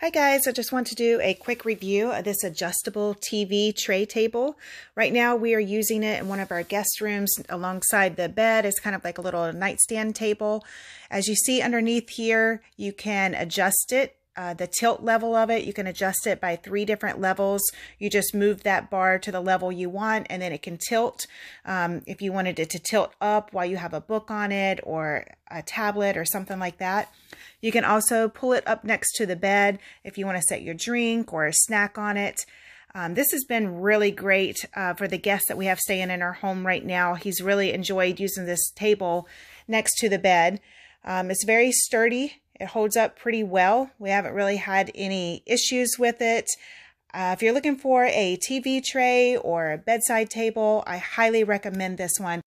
Hi guys, I just want to do a quick review of this adjustable TV tray table. Right now we are using it in one of our guest rooms alongside the bed. It's kind of like a little nightstand table. As you see underneath here, you can adjust it uh, the tilt level of it. You can adjust it by three different levels. You just move that bar to the level you want and then it can tilt. Um, if you wanted it to tilt up while you have a book on it or a tablet or something like that. You can also pull it up next to the bed if you want to set your drink or a snack on it. Um, this has been really great uh, for the guests that we have staying in our home right now. He's really enjoyed using this table next to the bed. Um, it's very sturdy it holds up pretty well. We haven't really had any issues with it. Uh, if you're looking for a TV tray or a bedside table, I highly recommend this one.